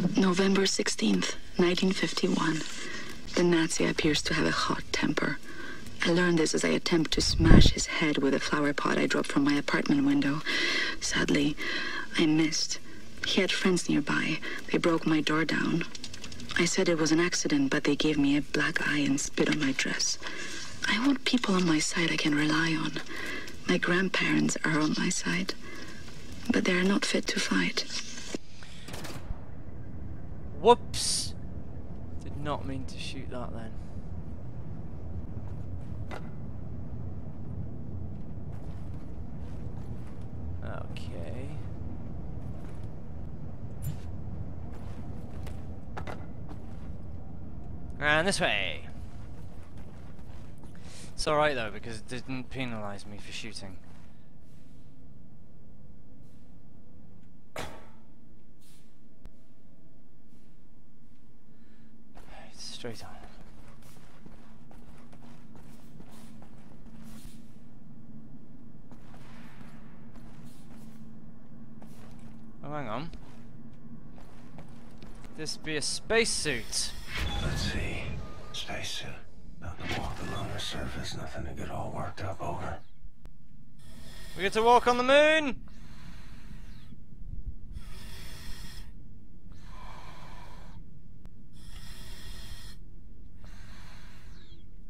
November 16th, 1951. The Nazi appears to have a hot temper. I learned this as I attempt to smash his head with a flower pot I dropped from my apartment window. Sadly, I missed. He had friends nearby. They broke my door down. I said it was an accident, but they gave me a black eye and spit on my dress. I want people on my side I can rely on. My grandparents are on my side, but they are not fit to fight. Whoops! Did not mean to shoot that then. Okay. And this way. It's alright though because it didn't penalise me for shooting. Straight on. Oh, hang on. This be a spacesuit. Let's see. Spacesuit. Nothing to walk the lunar surface, nothing to get all worked up over. We get to walk on the moon!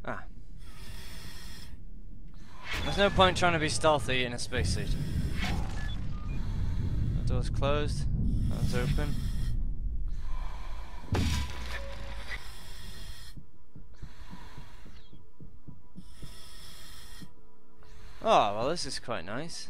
Ah. There's no point trying to be stealthy in a spacesuit. The door's closed. That's open. Oh, well this is quite nice.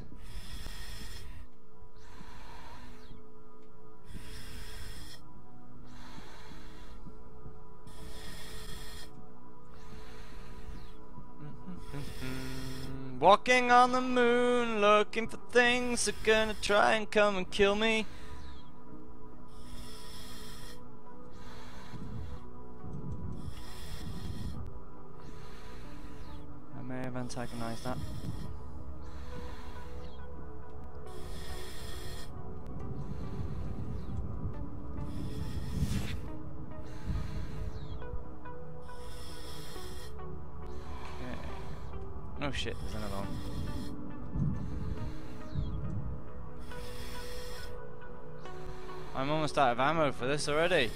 Walking on the moon, looking for things that gonna try and come and kill me. I may have antagonized that. Oh shit, there's another one. I'm almost out of ammo for this already.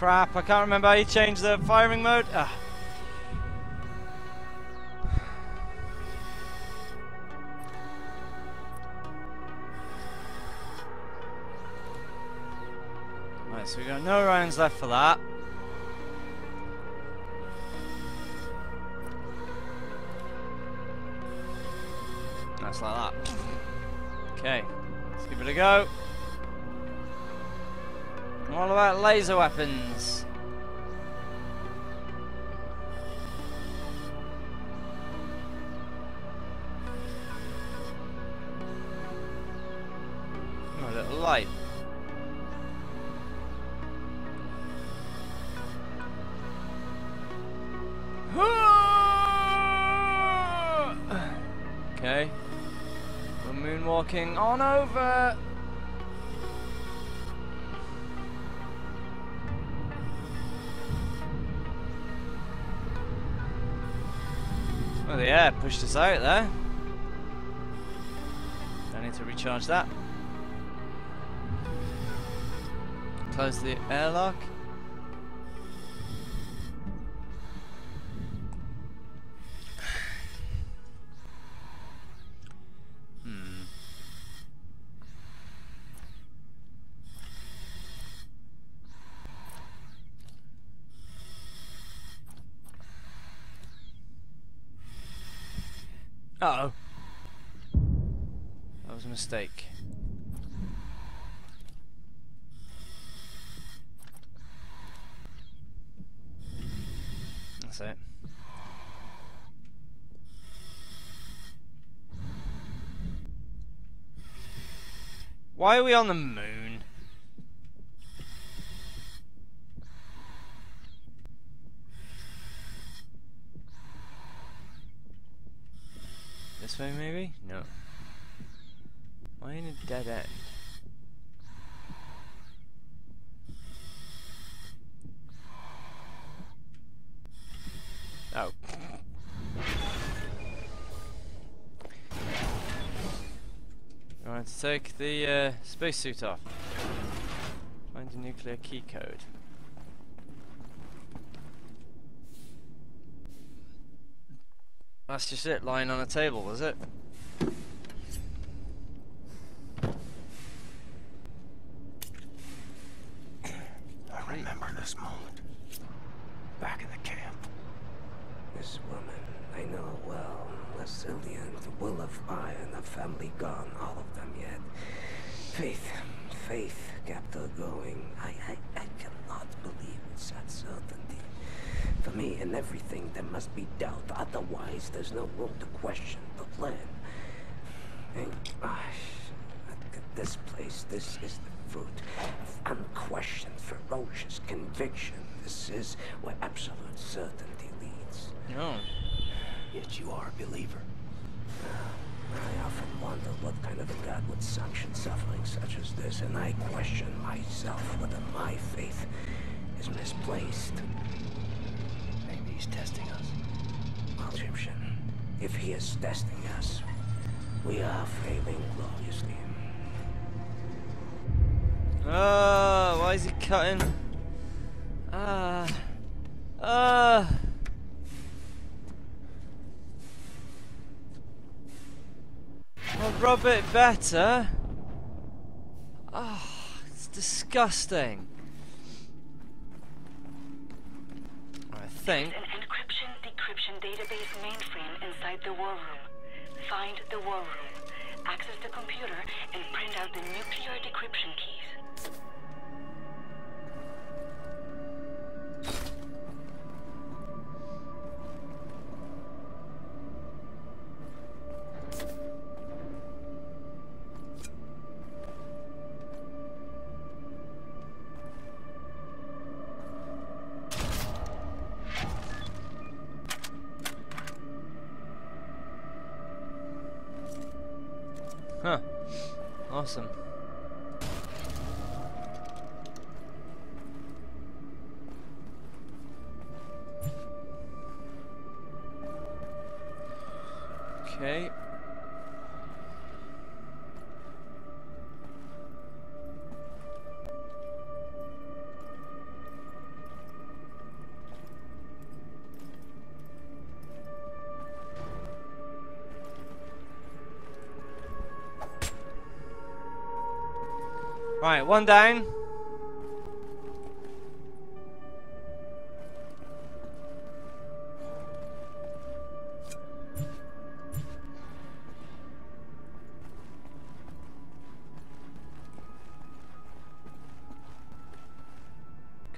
Crap, I can't remember how you changed the firing mode. Ah. Right, so we've got no rounds left for that. That's like that. Okay, let's give it a go. What about laser weapons? Oh, a little light. Okay. We're moonwalking on over. The air pushed us out there. I need to recharge that. Close the airlock. Uh oh. That was a mistake. that's it. Why are we on the moon? This way, maybe? No. Why in a dead end? Oh. Want to take the uh, spacesuit off. Find a nuclear key code. That's just it, lying on a table, was it? I remember this moment. Back in the camp. This woman, I know her well. Lucilian, the and the family gone, all of them yet. Faith, faith kept her going. I, I, I cannot believe it's that certainty. For me, in everything, there must be doubt. Otherwise, there's no room to question the plan. And, ah, look at this place. This is the fruit of unquestioned, ferocious conviction. This is where absolute certainty leads. No. Yet you are a believer. I often wonder what kind of a God would sanction suffering such as this, and I question myself whether my faith is misplaced. Maybe he's testing us. Well, Egyptian, if he is testing us, we are failing gloriously. Ah, why is he cutting? Ah. Ah. I'll rub it better. Ah, it's disgusting. I think. There's an encryption decryption database mainframe inside the war room. Find the war room, access the computer, and print out the nuclear decryption keys. Awesome. Right, one down.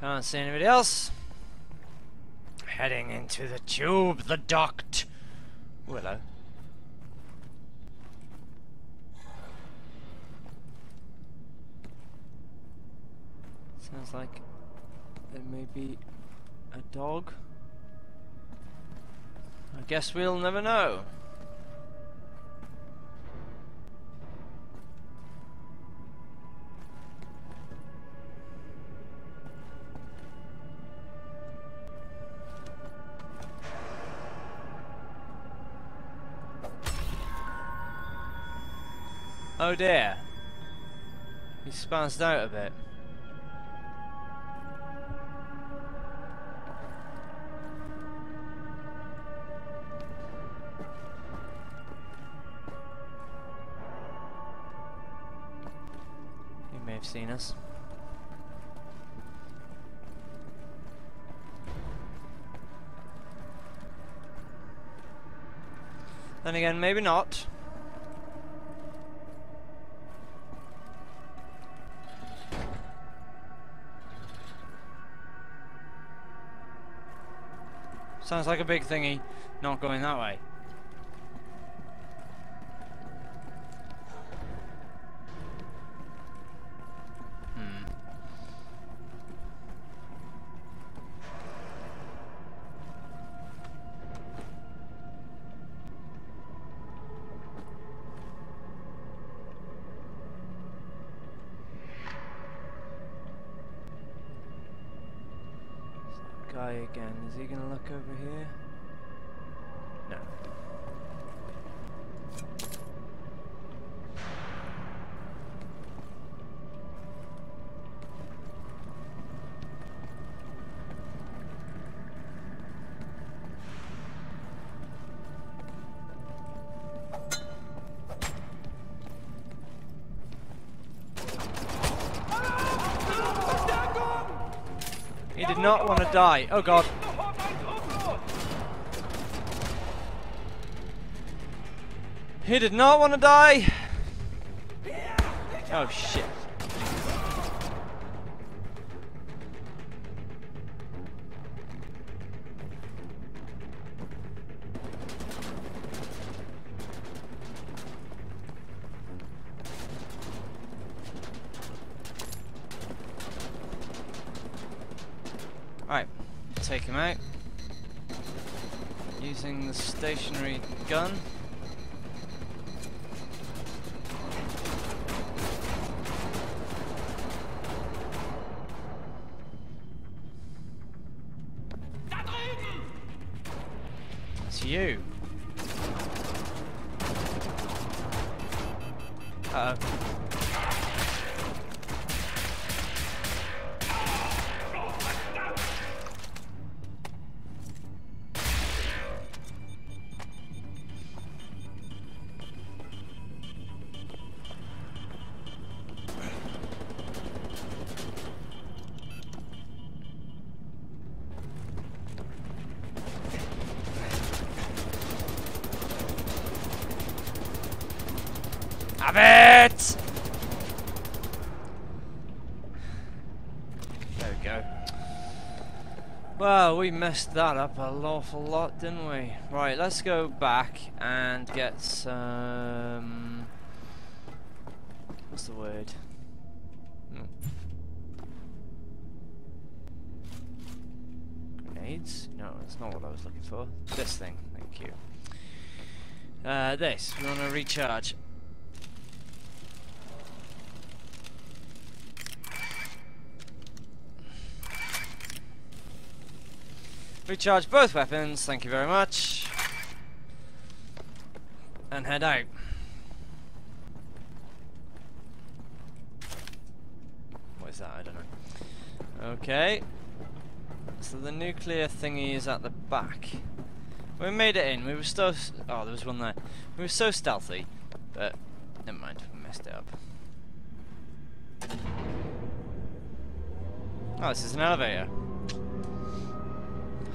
Can't see anybody else. Heading into the tube, the duct. Ooh, Sounds like there may be a dog. I guess we'll never know. Oh dear. He spazzed out a bit. Have seen us. Then again, maybe not. Sounds like a big thingy, not going that way. Again. Is he gonna look over here? Not want to die. Oh god. He did not want to die. Oh shit. Take him out. Using the stationary gun. It's you. Uh oh. Have it! There we go. Well, we messed that up an awful lot, didn't we? Right, let's go back and get some... What's the word? Hmm. Grenades? No, that's not what I was looking for. This thing, thank you. Uh, this, we want to recharge. Recharge both weapons, thank you very much. And head out. What is that? I don't know. Okay. So the nuclear thingy is at the back. We made it in. We were so... Oh, there was one there. We were so stealthy. But, never mind. We messed it up. Oh, this is an elevator.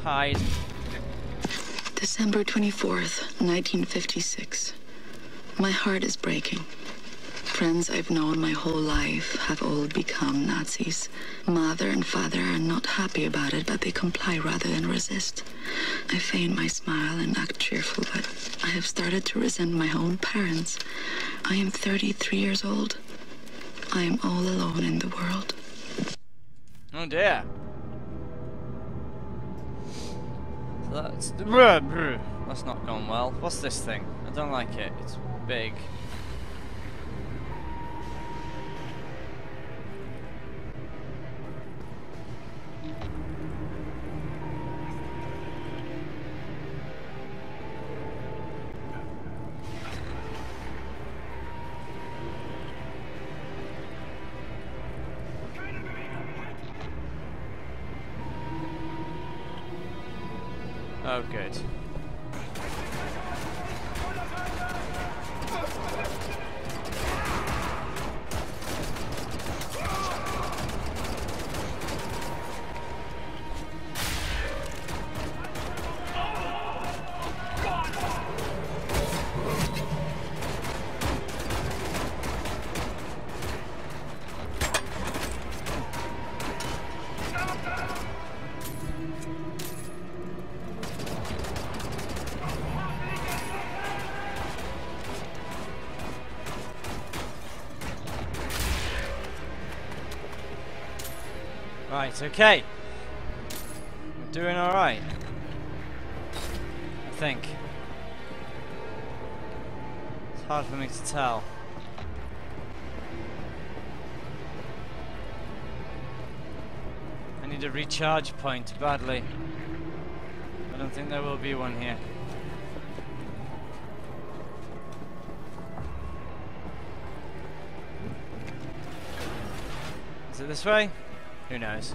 Hide. December 24th, 1956. My heart is breaking. Friends I've known my whole life have all become Nazis. Mother and father are not happy about it, but they comply rather than resist. I feign my smile and act cheerful, but I have started to resent my own parents. I am 33 years old. I am all alone in the world. Oh dear. So that's that's not gone well. What's this thing? I don't like it. It's big. Oh, good. Right, okay. We're doing alright. I think. It's hard for me to tell. I need a recharge point badly. I don't think there will be one here. Is it this way? Who knows?